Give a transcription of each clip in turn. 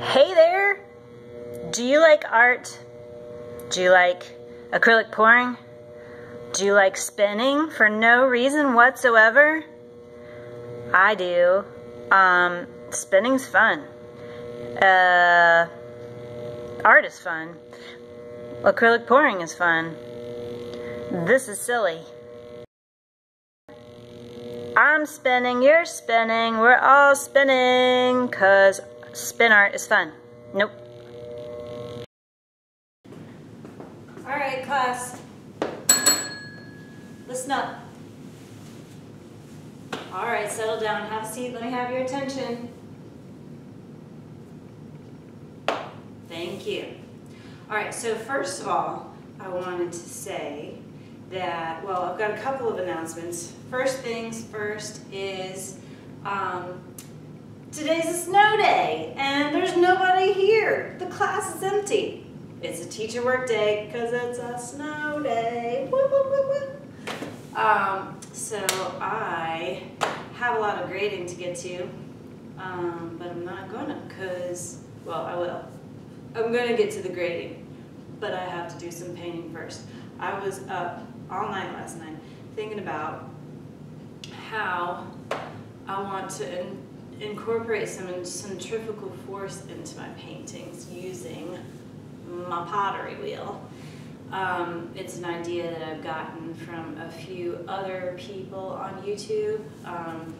Hey there! Do you like art? Do you like acrylic pouring? Do you like spinning for no reason whatsoever? I do. Um, spinning's fun. Uh, art is fun. Acrylic pouring is fun. This is silly. I'm spinning, you're spinning, we're all spinning, cause spin art is fun. Nope. Alright, class. Listen up. Alright, settle down, have a seat, let me have your attention. Thank you. Alright, so first of all, I wanted to say that, well, I've got a couple of announcements. First things first is um, today's a snow day and there's nobody here. The class is empty. It's a teacher work day because it's a snow day. Um, so I have a lot of grading to get to, um, but I'm not gonna because, well, I will. I'm gonna get to the grading, but I have to do some painting first. I was up all night last night thinking about how I want to incorporate some centrifugal force into my paintings using my pottery wheel. Um, it's an idea that I've gotten from a few other people on YouTube. Um,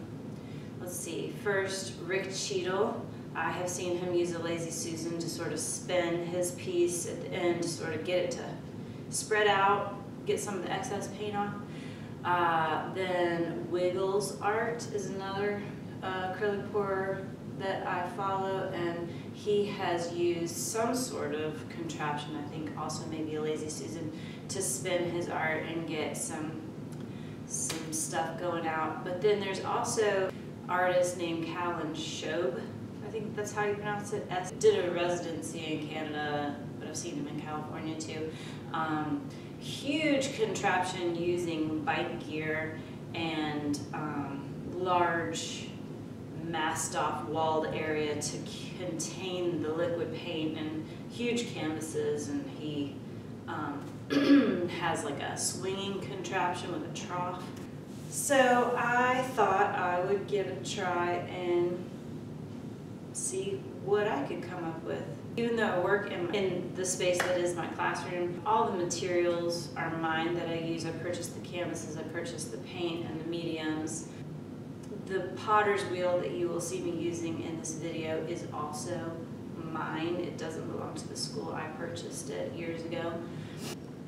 let's see, first Rick Cheadle. I have seen him use a Lazy Susan to sort of spin his piece at the end to sort of get it to spread out get some of the excess paint off. Uh, then Wiggles Art is another uh, acrylic pourer that I follow and he has used some sort of contraption, I think also maybe a Lazy Susan, to spin his art and get some, some stuff going out. But then there's also artist named Callen Schaub, I think that's how you pronounce it. S Did a residency in Canada, but I've seen him in California too. Um, huge contraption using bike gear and um, large masked off walled area to contain the liquid paint and huge canvases and he um, has like a swinging contraption with a trough. So I thought I would give it a try and see what I could come up with. Even though I work in, in the space that is my classroom, all the materials are mine that I use. I purchased the canvases, I purchased the paint and the mediums. The potter's wheel that you will see me using in this video is also mine. It doesn't belong to the school. I purchased it years ago.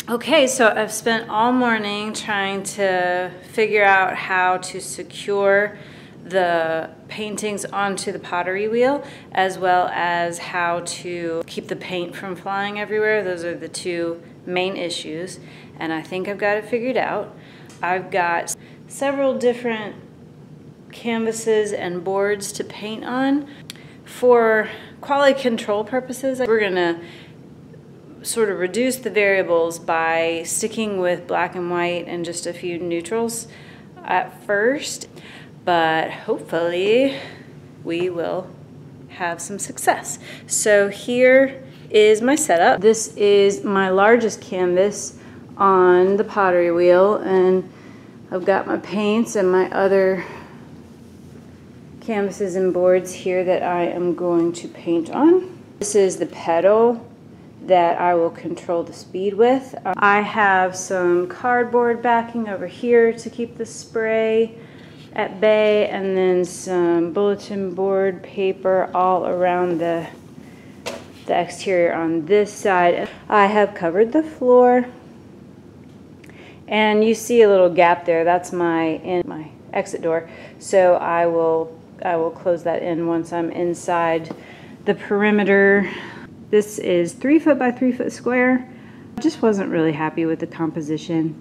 Okay, so I've spent all morning trying to figure out how to secure the paintings onto the pottery wheel as well as how to keep the paint from flying everywhere. Those are the two main issues and I think I've got it figured out. I've got several different canvases and boards to paint on. For quality control purposes, we're gonna sort of reduce the variables by sticking with black and white and just a few neutrals at first but hopefully we will have some success. So here is my setup. This is my largest canvas on the pottery wheel and I've got my paints and my other canvases and boards here that I am going to paint on. This is the pedal that I will control the speed with. I have some cardboard backing over here to keep the spray at bay and then some bulletin board paper all around the the exterior on this side. I have covered the floor and you see a little gap there that's my in my exit door so I will I will close that in once I'm inside the perimeter this is three foot by three foot square I just wasn't really happy with the composition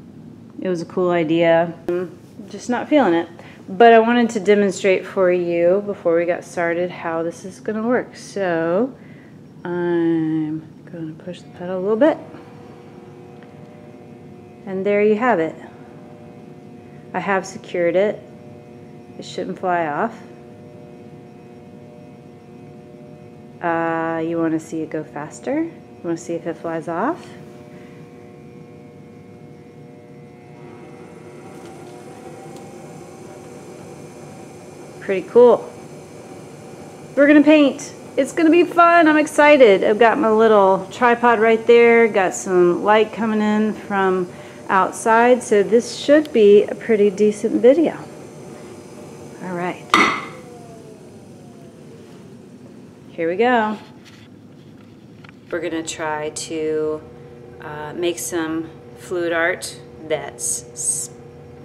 it was a cool idea I'm just not feeling it but I wanted to demonstrate for you before we got started how this is going to work. So I'm going to push the pedal a little bit. And there you have it. I have secured it. It shouldn't fly off. Uh, you want to see it go faster? You want to see if it flies off? Pretty cool. We're gonna paint. It's gonna be fun. I'm excited. I've got my little tripod right there. Got some light coming in from outside. So this should be a pretty decent video. All right. Here we go. We're gonna try to uh, make some fluid art that's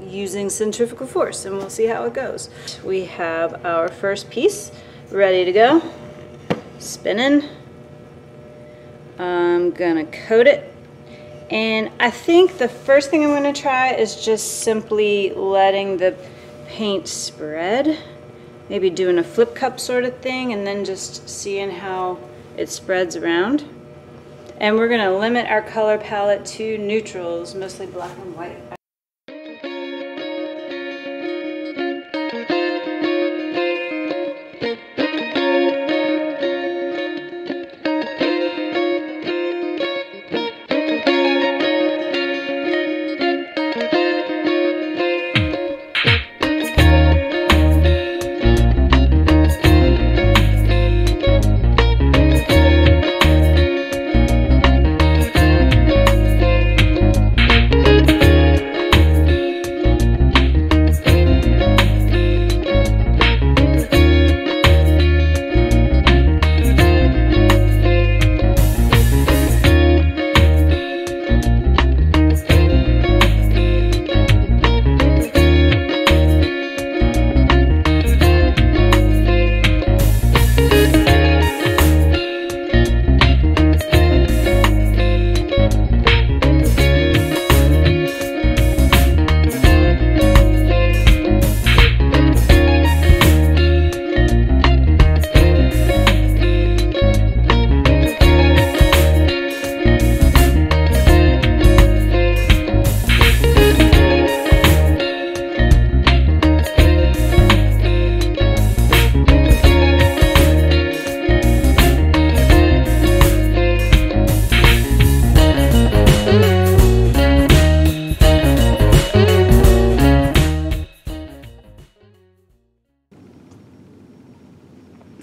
using centrifugal force and we'll see how it goes. We have our first piece ready to go. Spinning. I'm gonna coat it and I think the first thing I'm gonna try is just simply letting the paint spread. Maybe doing a flip cup sort of thing and then just seeing how it spreads around. And we're gonna limit our color palette to neutrals, mostly black and white.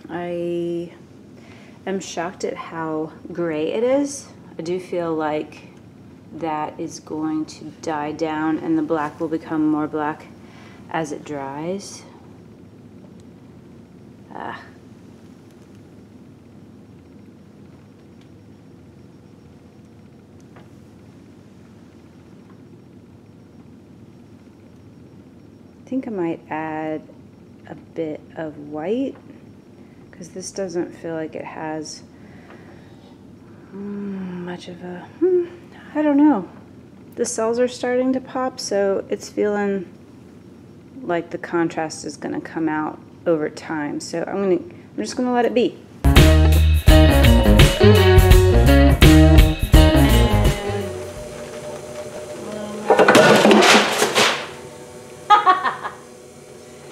I am shocked at how gray it is. I do feel like that is going to die down and the black will become more black as it dries. Ah. I think I might add a bit of white because this doesn't feel like it has um, much of a, hmm, I don't know. The cells are starting to pop, so it's feeling like the contrast is going to come out over time. So I'm going to, I'm just going to let it be.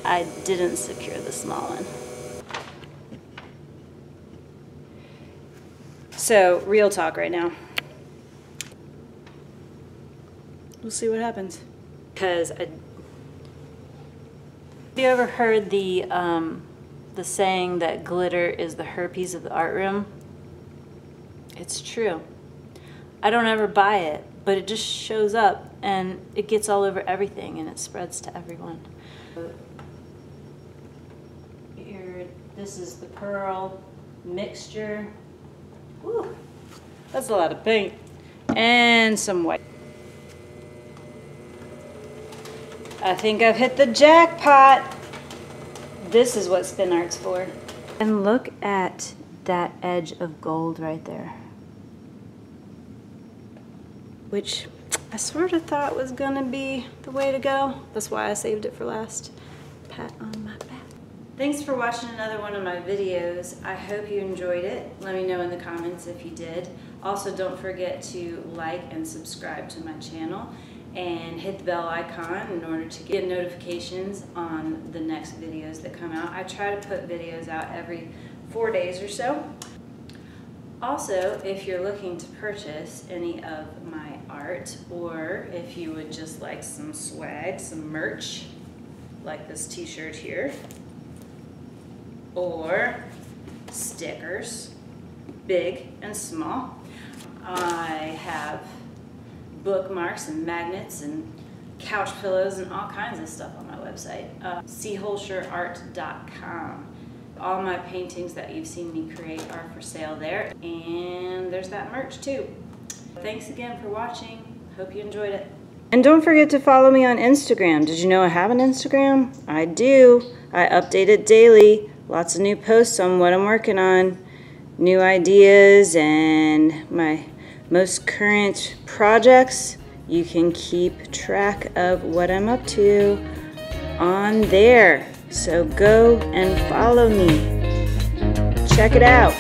I didn't secure the small one. So, real talk right now. We'll see what happens. Because I. Have you ever heard the um, the saying that glitter is the herpes of the art room? It's true. I don't ever buy it, but it just shows up and it gets all over everything and it spreads to everyone. Here, this is the pearl mixture That's a lot of paint. And some white. I think I've hit the jackpot. This is what spin art's for. And look at that edge of gold right there. Which I sort of thought was gonna be the way to go. That's why I saved it for last. Pat on. Thanks for watching another one of my videos. I hope you enjoyed it. Let me know in the comments if you did. Also, don't forget to like and subscribe to my channel and hit the bell icon in order to get notifications on the next videos that come out. I try to put videos out every four days or so. Also, if you're looking to purchase any of my art, or if you would just like some swag, some merch, like this t-shirt here, or stickers, big and small. I have bookmarks and magnets and couch pillows and all kinds of stuff on my website, uh, choelscherart.com. All my paintings that you've seen me create are for sale there, and there's that merch too. Thanks again for watching. Hope you enjoyed it. And don't forget to follow me on Instagram. Did you know I have an Instagram? I do. I update it daily. Lots of new posts on what I'm working on, new ideas, and my most current projects. You can keep track of what I'm up to on there. So go and follow me. Check it out.